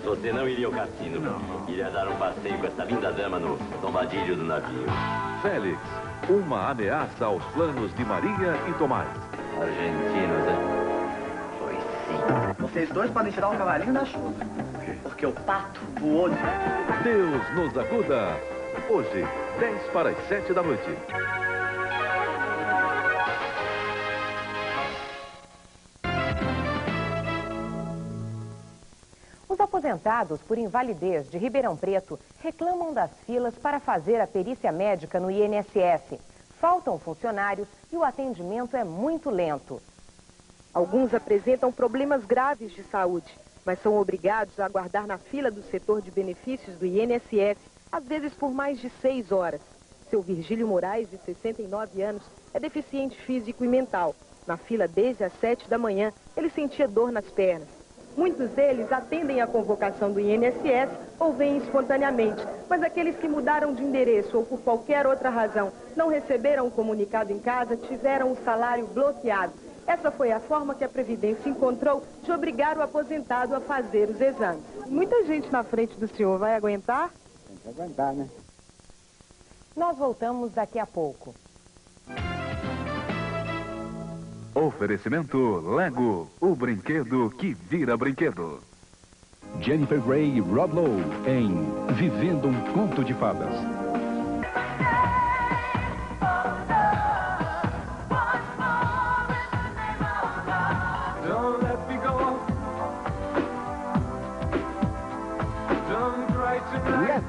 fosse você, não iria ao cassino. Não. Iria dar um passeio com essa linda dama no tombadilho do navio. Félix, uma ameaça aos planos de Maria e Tomás. Argentinos, né? Pois sim. Vocês dois podem tirar um cavalinho da chuva. Porque o pato voou de... Deus nos acuda. Hoje, 10 para as 7 da noite. Aposentados por invalidez de Ribeirão Preto reclamam das filas para fazer a perícia médica no INSS. Faltam funcionários e o atendimento é muito lento. Alguns apresentam problemas graves de saúde, mas são obrigados a aguardar na fila do setor de benefícios do INSS, às vezes por mais de seis horas. Seu Virgílio Moraes, de 69 anos, é deficiente físico e mental. Na fila desde as sete da manhã, ele sentia dor nas pernas. Muitos deles atendem a convocação do INSS ou vêm espontaneamente, mas aqueles que mudaram de endereço ou por qualquer outra razão não receberam o comunicado em casa tiveram o salário bloqueado. Essa foi a forma que a Previdência encontrou de obrigar o aposentado a fazer os exames. Muita gente na frente do senhor vai aguentar? Tem que aguentar, né? Nós voltamos daqui a pouco. Oferecimento Lego, o brinquedo que vira brinquedo. Jennifer Grey Rob Lowe em Vivendo um Conto de Fadas.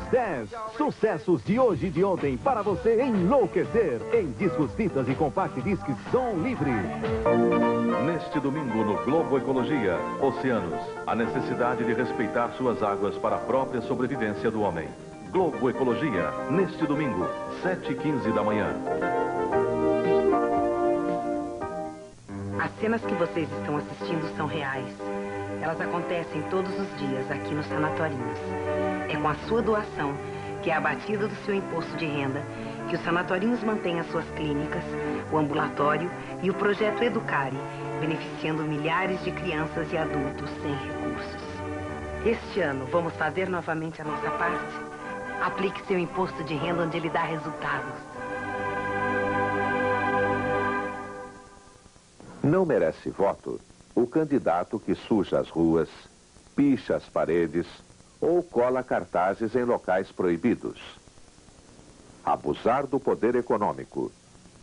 Let's Dance, sucessos de hoje e de ontem para você enlouquecer em discos, fitas e compact discs som livre. Neste domingo no Globo Ecologia, Oceanos, a necessidade de respeitar suas águas para a própria sobrevivência do homem. Globo Ecologia, neste domingo, 7h15 da manhã. As cenas que vocês estão assistindo são reais. Elas acontecem todos os dias aqui nos sanatórios. É com a sua doação, que é abatida do seu imposto de renda, que os sanatórios mantêm as suas clínicas, o ambulatório e o projeto Educare, beneficiando milhares de crianças e adultos sem recursos. Este ano, vamos fazer novamente a nossa parte? Aplique seu imposto de renda onde ele dá resultados. Não merece voto o candidato que suja as ruas, picha as paredes ou cola cartazes em locais proibidos. Abusar do poder econômico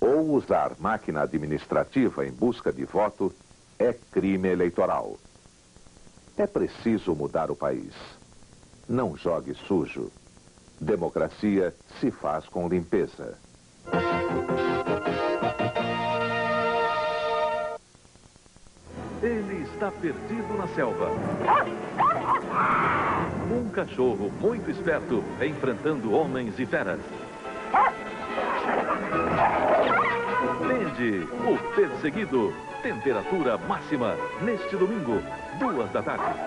ou usar máquina administrativa em busca de voto é crime eleitoral. É preciso mudar o país. Não jogue sujo. Democracia se faz com limpeza. Ele está perdido na selva. Um cachorro muito esperto enfrentando homens e feras. Tende, o perseguido. Temperatura máxima neste domingo, duas da tarde.